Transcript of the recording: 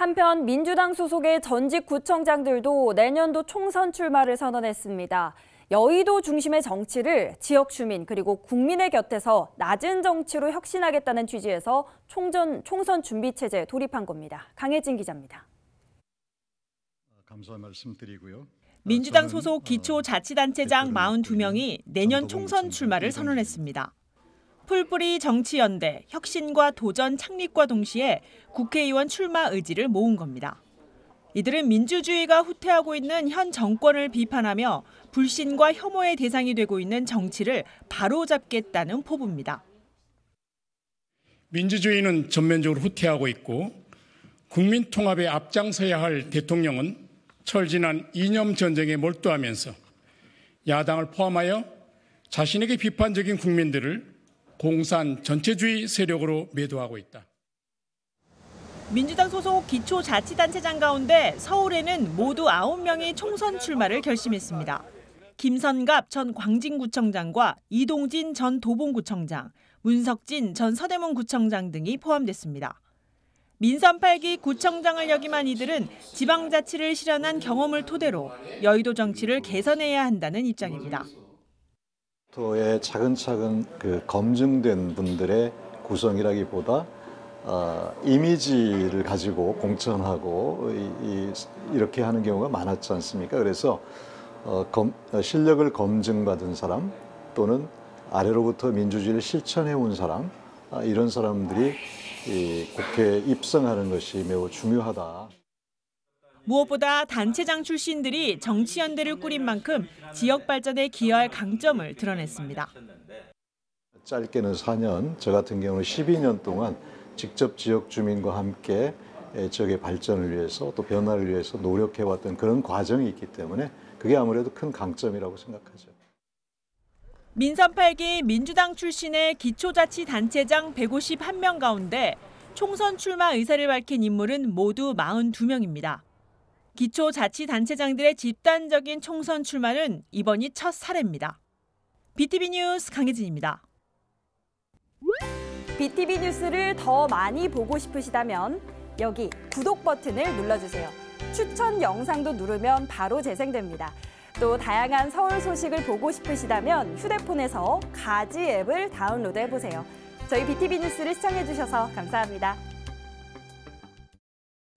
한편 민주당 소속의 전직 구청장들도 내년도 총선 출마를 선언했습니다. 여의도 중심의 정치를 지역 주민 그리고 국민의 곁에서 낮은 정치로 혁신하겠다는 취지에서 총전, 총선 준비 체제에 돌입한 겁니다. 강혜진 기자입니다. 감사 말씀드리고요. 민주당 소속 기초자치단체장 42명이 내년 총선 출마를 선언했습니다. 풀뿌리 정치연대, 혁신과 도전 창립과 동시에 국회의원 출마 의지를 모은 겁니다. 이들은 민주주의가 후퇴하고 있는 현 정권을 비판하며 불신과 혐오의 대상이 되고 있는 정치를 바로잡겠다는 포부입니다. 민주주의는 전면적으로 후퇴하고 있고 국민 통합에 앞장서야 할 대통령은 철지난 이념 전쟁에 몰두하면서 야당을 포함하여 자신에게 비판적인 국민들을 공산 전체주의 세력으로 매도하고 있다. 민주당 소속 기초자치단체장 가운데 서울에는 모두 9명이 총선 출마를 결심했습니다. 김선갑 전 광진구청장과 이동진 전 도봉구청장, 문석진 전 서대문구청장 등이 포함됐습니다. 민선 8기 구청장을 역임한 이들은 지방자치를 실현한 경험을 토대로 여의도 정치를 개선해야 한다는 입장입니다. 토에 차근차근 그 검증된 분들의 구성이라기보다 어, 이미지를 가지고 공천하고 이, 이, 렇게 하는 경우가 많았지 않습니까? 그래서 어, 검, 실력을 검증받은 사람 또는 아래로부터 민주주의를 실천해 온 사람 아, 이런 사람들이 이 국회에 입성하는 것이 매우 중요하다. 무엇보다 단체장 출신들이 정치연대를 꾸린 만큼 지역 발전에 기여할 강점을 드러냈습니다. 짧게는 4년, 저 같은 경우는 12년 동안 직접 지역 주민과 함께 지역의 발전을 위해서 또 변화를 위해서 노력해왔던 그런 과정이 있기 때문에 그게 아무래도 큰 강점이라고 생각하죠. 민선 8기 민주당 출신의 기초자치단체장 151명 가운데 총선 출마 의사를 밝힌 인물은 모두 42명입니다. 기초자치단체장들의 집단적인 총선 출마는 이번이 첫 사례입니다. BTV 뉴스 강혜진입니다. BTV 뉴스를 더 많이 보고 싶으시다면 여기 구독 버튼을 눌러주세요. 추천 영상도 누르면 바로 재생됩니다. 또 다양한 서울 소식을 보고 싶으시다면 휴대폰에서 가지 앱을 다운로드 해보세요. 저희 BTV 뉴스를 시청해주셔서 감사합니다.